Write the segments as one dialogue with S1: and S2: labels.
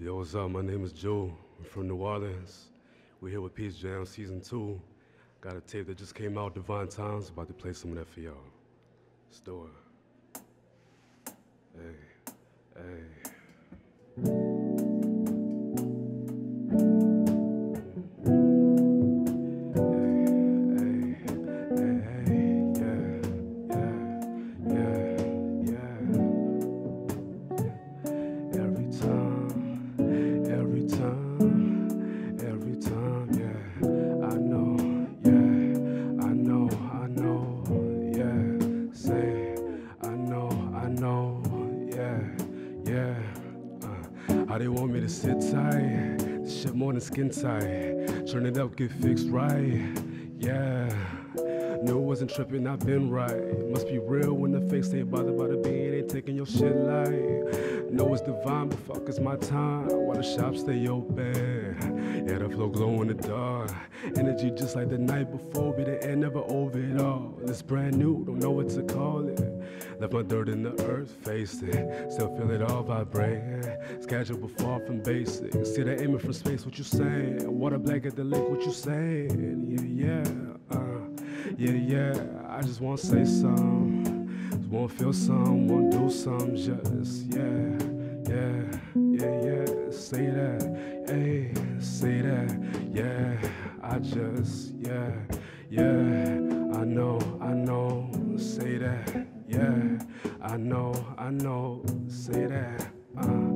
S1: Yo, what's up? My name is Juu. I'm from New Orleans. We're here with Peach Jam Season 2. Got a tape that just came out, Divine Times. About to play some of that for y'all. It. Hey, hey. Skin tight. Turn it up, get fixed right, yeah. No, wasn't tripping, I've been right. Must be real when the fake ain't bothered by the beat, ain't taking your shit light. Know it's divine, but fuck it's my time. While the shops stay open, yeah, the flow glow in the dark. Energy just like the night before, be the end, never over it all. It's brand new, don't know what to call it. Left my dirt in the earth, faced it. Still feel it all vibrating. Schedule but far from basic. See the aiming from space, what you saying? Water black at the lake, what you saying? Yeah, yeah, uh. Yeah, yeah, I just wanna say some. Just wanna feel some, wanna do some, just, yeah, yeah, yeah, yeah. Say that, hey, say that, yeah. I just, yeah, yeah. I know, I know, say that, yeah. I know, I know, say that, uh,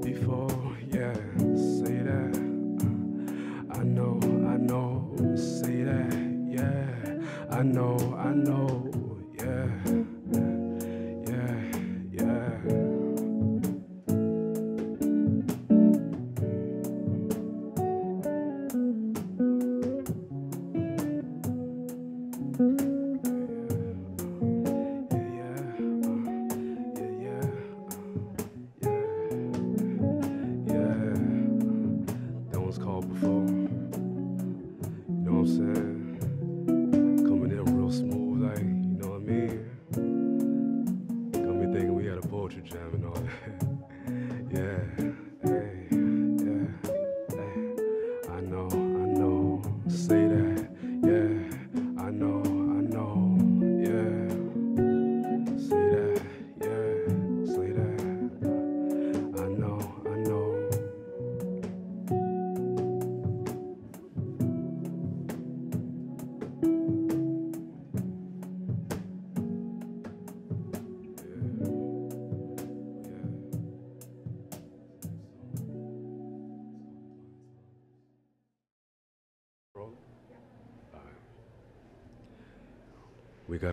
S1: before, yeah, say that. uh, I know, I know, say that, yeah. I know, I know,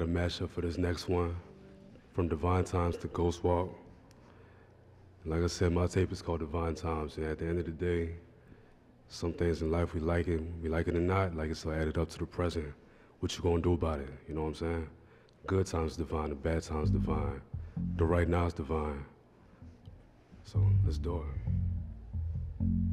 S1: a mashup for this next one, from Divine Times to Ghost Walk. Like I said, my tape is called Divine Times, and at the end of the day, some things in life we like it, we like it or not, like it's so added up to the present. What you gonna do about it? You know what I'm saying? Good times divine, the bad times divine. The right now is divine. So let's do it.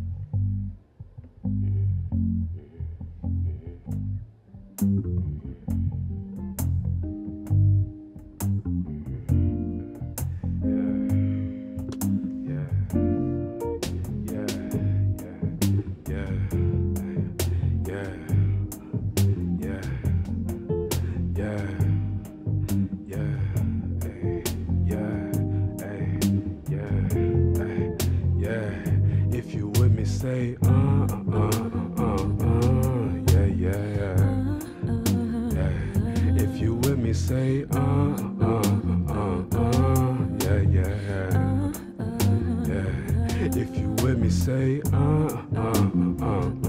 S1: Say uh uh uh uh uh yeah yeah yeah yeah. If you with me, say uh uh uh uh yeah yeah yeah. yeah. If you with me, say uh uh uh uh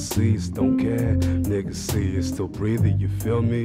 S1: the. Don't care, niggas see still breathing. You feel me?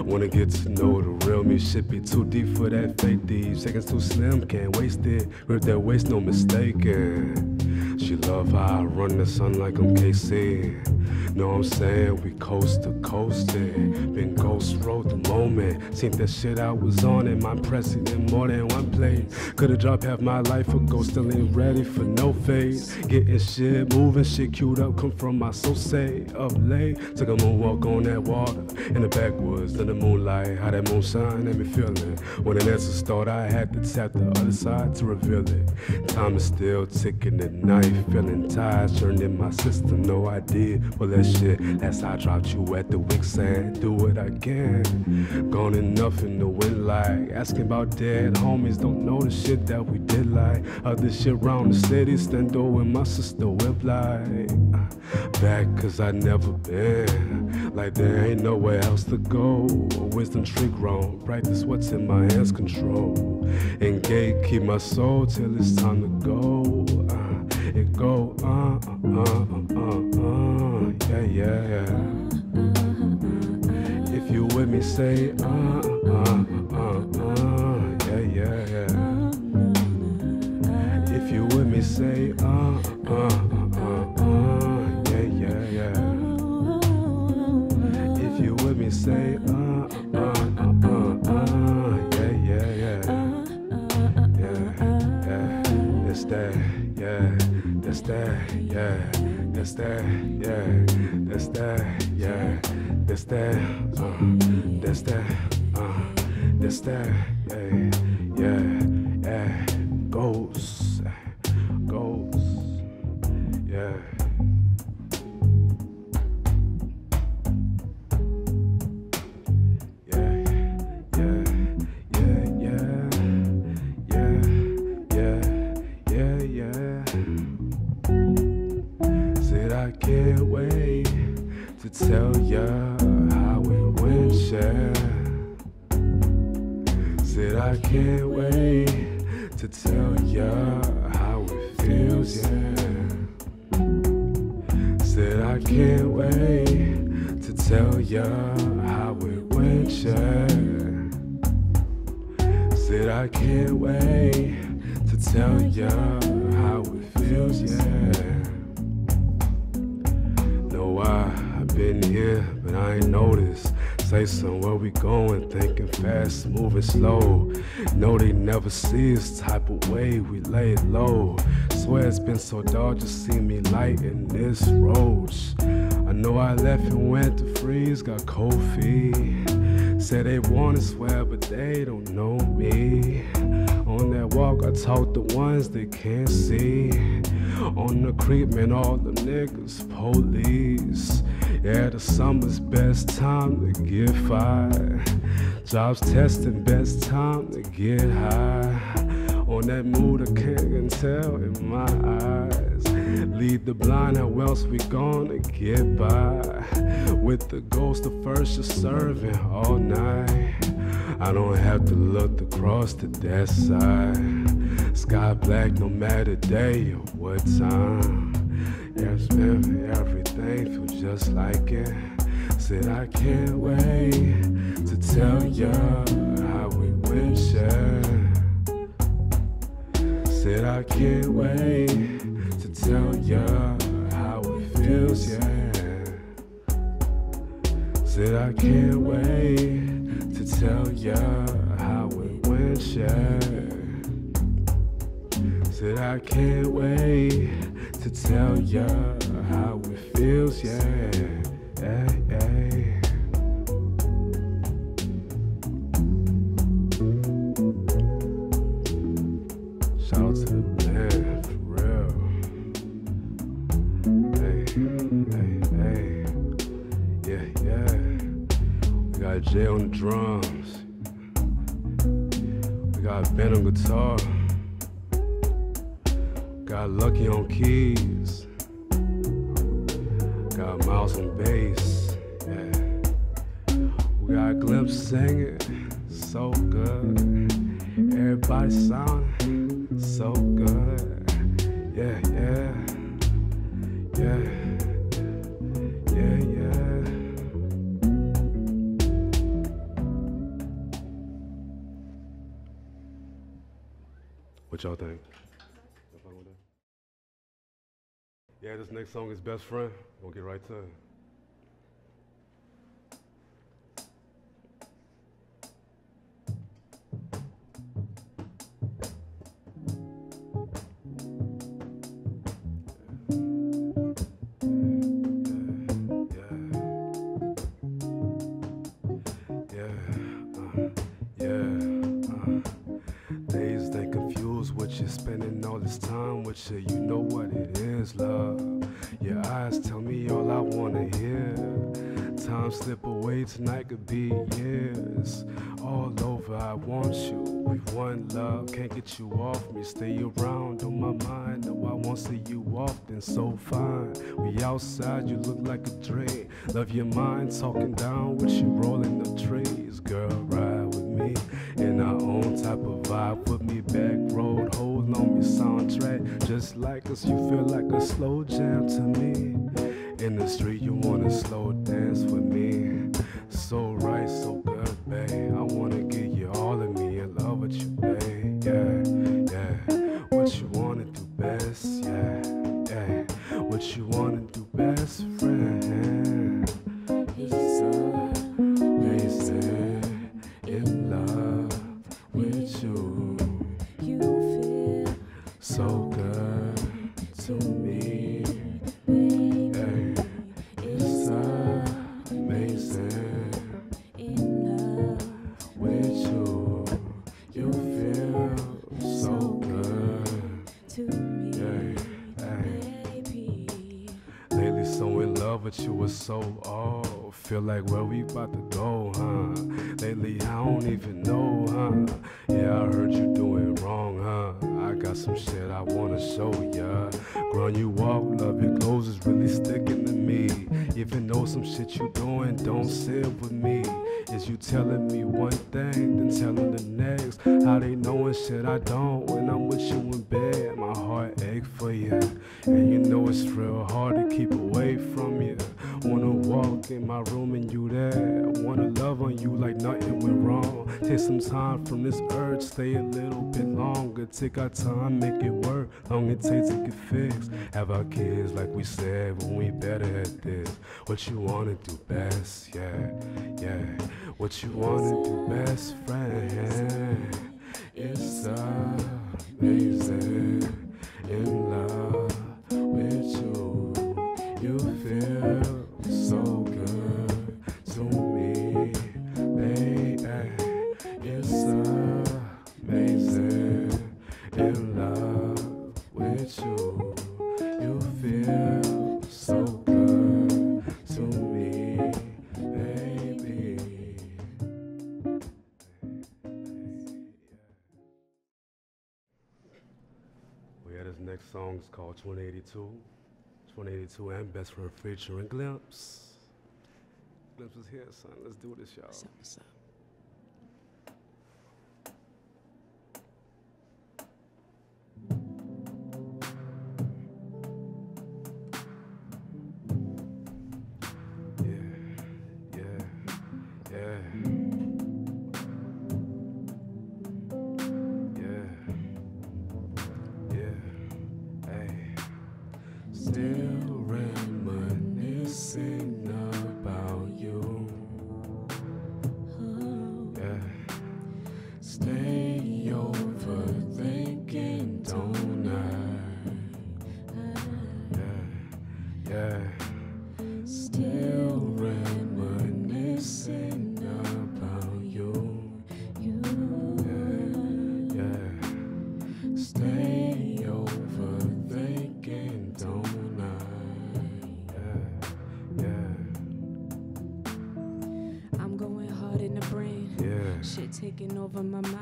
S1: Wanna get to know the real me. Shit be too deep for that fake deep. Seconds too slim, can't waste it. Rip that waist, no mistaking. She love how I run the sun like I'm KC. Know I'm saying? We coast to coast it. Been ghost road the moment. Seen that shit I was on it. My president more than one play. Could've dropped half my life ago, still ain't ready for no fade. Getting shit moving, shit queued up, come from my soul say up late. Took a moonwalk on that water in the backwoods in the moonlight. How that moon shine had me feeling. When an answer started, I had to tap the other side to reveal it. Time is still ticking at night, feeling tired, churning my system. No idea, well that shit. That's how I dropped you at the wick sand, do what I can. Gone enough in the wind like asking about dead homies. Don't know the shit that we did like other shit around the city. Stendo and my sister whip like uh, back cause I never been like there ain't nowhere else to go. Wisdom tree grown, practice what's in my hands control. Engage, keep my soul till it's time to go. Uh, it go uh uh uh uh uh yeah yeah yeah. If you with me, say uh uh uh uh yeah yeah yeah. If you with me, say uh uh uh uh that yeah. That's that yeah. That's that yeah. That's that yeah. That's that uh. That's that uh. That's that Said noticed. Say some where we going, thinking fast, moving slow. Know they never see us type of way, we lay low. Swear it's been so dark, just see me light in this road. I know I left and went to freeze, got cold feet. Say they wanna swear, but they don't know me. On that walk, I talk the ones they can't see. On the creep, man, all the niggas police. Yeah, the summer's best time to get fired. Jobs testing, best time to get high. On that mood, I can't tell in my eyes. Lead the blind, how else we gonna get by? With the ghost of first you're serving all night. I don't have to look across to that side. Sky black no matter day or what time. Yes, man, everything feels just like it. Said I can't wait to tell ya how we went, yeah. Said I can't wait to tell ya how it feels, yeah. Said I can't wait to tell ya how we went, yeah. Said I can't wait to tell ya how it feels, yeah. yeah, yeah. Shout out to the band, for real. Hey, hey, hey. Yeah, yeah. We got Jay on the drums. We got Ben on guitar. Got Lucky on keys. Got Miles on bass. Yeah. We got Glimpse singing. So good. Everybody sounding so good. Yeah, yeah. Yeah. Yeah, yeah. What y'all think? Yeah, this next song is Best Friend. We'll get right to it. Yeah, uh, yeah, uh Days that confuse what you spending all this time with you. You know is, love. Your eyes tell me all I wanna hear. Time slip away tonight could be years. All over, I want you. We one love, can't get you off me. Stay around on my mind. No, I won't see you often. So fine. We outside, you look like a dream. Love your mind, talking down with you, rolling the trees. Girl, ride type of vibe. Put me back road, hold on me soundtrack. Just like us, you feel like a slow jam to me. In the street, you wanna slow dance with me. So right, so good, babe. I wanna give you all of me in love with you, babe. With you
S2: were
S1: so off. Feel like where we about to go, huh? Lately, I don't even know, huh? Yeah, I heard you doing wrong, huh? I got some shit I wanna show ya. Growing you walk, love your clothes is really sticking to me. Even though some shit you doing don't sit with me. Is you telling me one thing, then telling the next? How they knowing shit I don't when I'm with you in bed? My heart ache for you, and you know it's real hard to keep away from you. Wanna walk in my room and you there. Wanna love on you like nothing went wrong. Take some time from this urge, stay a little bit longer. Take our time, make it work. Long it takes to get fixed. Have our kids like we said when we better at this. What you wanna do best, yeah, yeah. What you wanna do best, friend. It's amazing in love with you. You feel so this next song is called 2082. 2082 and Best Friend featuring Glimpse. Glimpse is here, son. Let's do this, y'all.
S2: What's up, what's up?
S1: Still reminiscing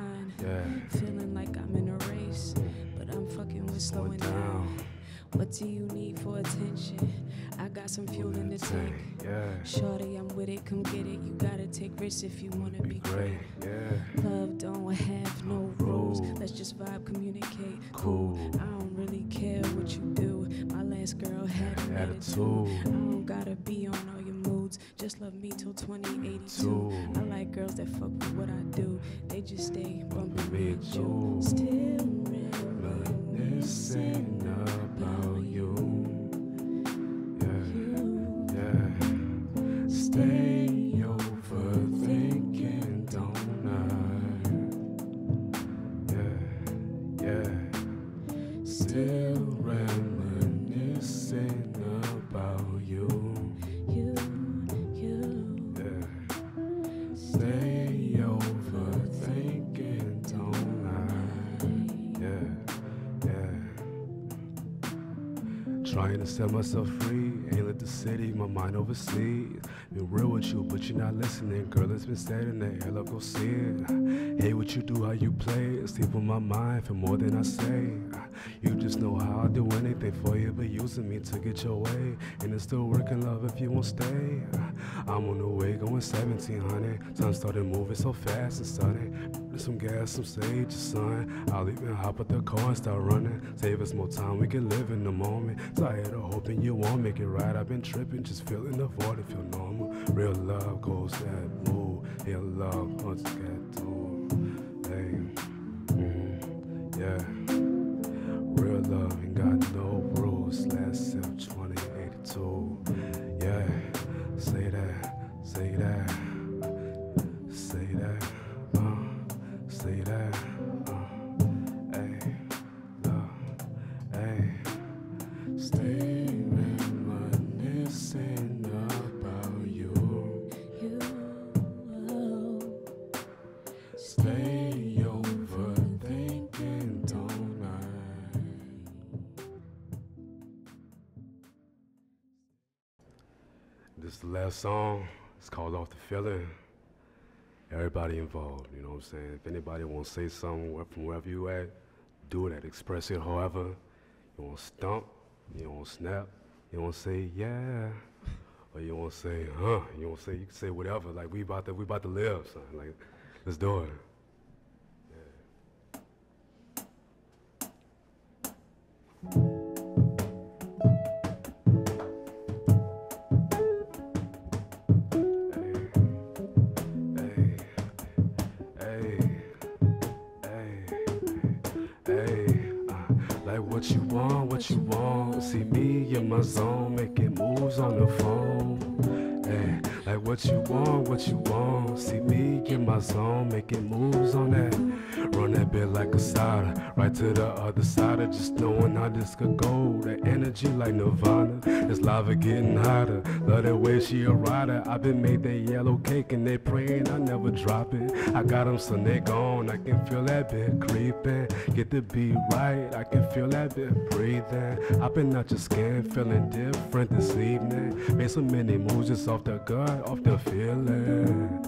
S2: mind.
S1: yeah.
S2: Feeling like I'm in a race, but I'm fucking with slowing down. What do you need for attention? I got some fuel in the tank.
S1: Yeah,
S2: Shorty, I'm with it, come get it. You gotta take risks if you wanna be
S1: great.
S2: great.
S1: Yeah,
S2: Love don't have no rules. Let's just vibe, communicate.
S1: Cool.
S2: I don't really care what you do. My last girl had an attitude.
S1: Attitude.
S2: I don't gotta be on all dudes just love me till 2082. I like girls that fuck with what I do. They just stay bumping
S1: me
S2: you. Still
S1: reminiscing about you. Yeah, yeah. Stay. Set myself free. Ain't let the city, my mind overseas. Been real with you, but you're not listening. Girl, it's been said in the air, look, go see it. Hate what you do, how you play. Sleep on my mind for more than I say. You just know how I do anything for you, but using me to get your way. And it's still working, love, if you won't stay. I'm on the way, going 1700. Time started moving so fast and sudden. Put some gas, some sage, son. I'll even hop up the car and start running. Save us more time, we can live in the moment. Tired of hoping you won't make it right. I've been tripping, just feeling the void, it feel normal. Real love goes that move. Real love, what's that do? Hey, mm, yeah. Song. It's called Off the Feeling. Everybody involved, you know what I'm saying? If anybody want to say something from wherever you at, do that. Express it however. You want to stump, you want to snap, you want to say yeah, or you want to say huh, you want to say, you can say whatever. Like we about to, we about to live, son. Like, let's do it. My zone, making moves on the phone. Hey, like what you want, what you want. See me in my zone, making moves on that. Run that bit like a soda, right to the other side of just knowing how this could go. That energy like Nirvana, this lava getting hotter. Love that way she a rider. i been made that yellow cake and they praying I never drop it. I got them so they gone, I can feel that bit creeping. Get the beat right, I can feel that bit breathing. I've been out your skin, feeling different this evening. Made so many moves just off the gut, off the feeling.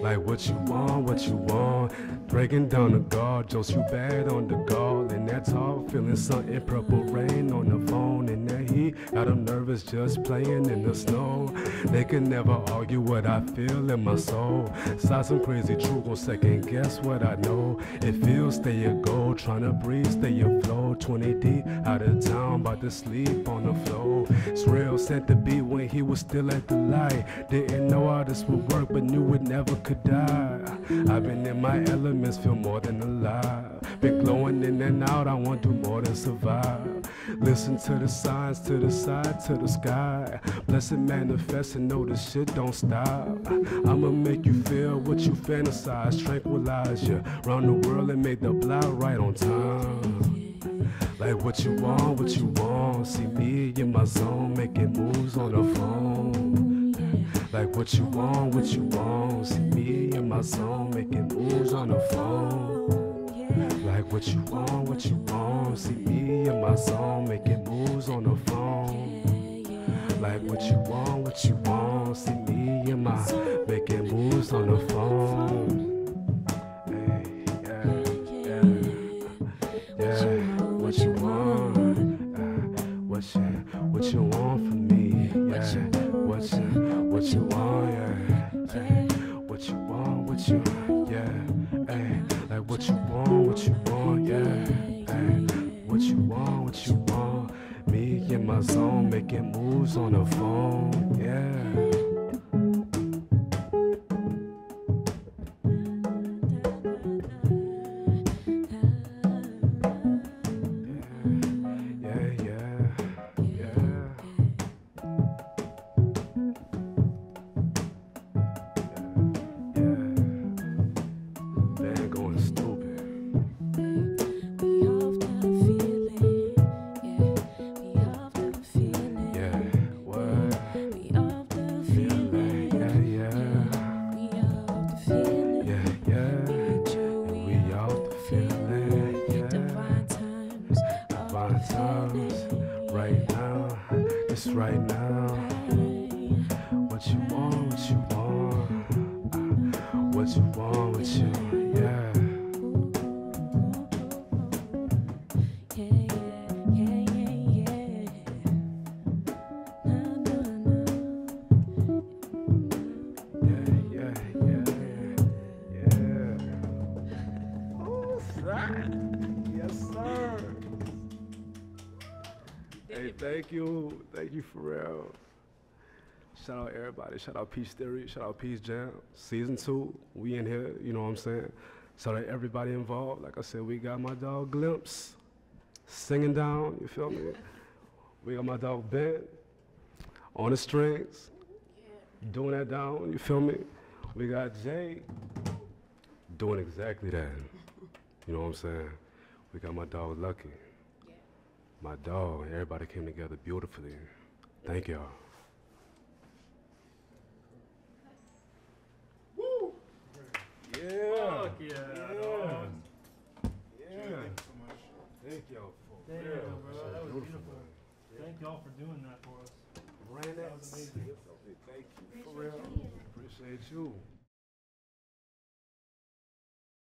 S1: Like what you want, what you want. Breaking down the guard, just you bad on the guard. And that's all, feeling something purple rain on the phone. And that heat, got them nervous just playing in the snow. They can never argue what I feel in my soul. Saw some crazy truth, second guess what I know. It feels stay go, trying to breathe, stay afloat. 20 deep, out of town, about to sleep on the floor. Real, sent the beat when he was still at the light. Didn't know how this would work, but knew it never could die. I've been in my elements, feel more than alive. Been glowing in and out, I want to do more than survive. Listen to the signs, to the side, to the sky. Blessed manifest and know this shit don't stop. I'ma make you feel what you fantasize, tranquilize you. Round the world and make the block right on time. Like what you want, what you want. See me in my zone, making moves on the phone. Like what you want, what you want. See me in my zone, making moves on the phone. Like what you want, what you want. See me in my zone, making moves on the phone. Like what you want, what you want. See me in my making moves on the phone. Hey, yeah, yeah, yeah. What you want? Uh, what what you want from me? Yeah. What you, what you want? Yeah. What you want? What you, zone, making moves on the phone. Yeah. Shout out everybody. Shout out Peach Theory. Shout out Peach Jam. Season two. We in here. You know what I'm saying? Shout out everybody involved. Like I said, we got my dog Glimpse singing down. You feel me? We got my dog Ben on the strings doing that down. You feel me? We got Jay doing exactly that. You know what I'm saying? We got my dog Lucky. My dog. Everybody came together beautifully. Thank y'all. Yeah.
S3: Fuck yeah.
S1: Yeah.
S3: dog.
S1: Yeah. Thank y'all for
S3: Damn,
S1: real.
S3: bro, that was
S1: beautiful,
S3: beautiful.
S1: man.
S3: Thank y'all for doing that for us.
S1: Ran
S3: That was amazing.
S1: Thank you for real. Appreciate you.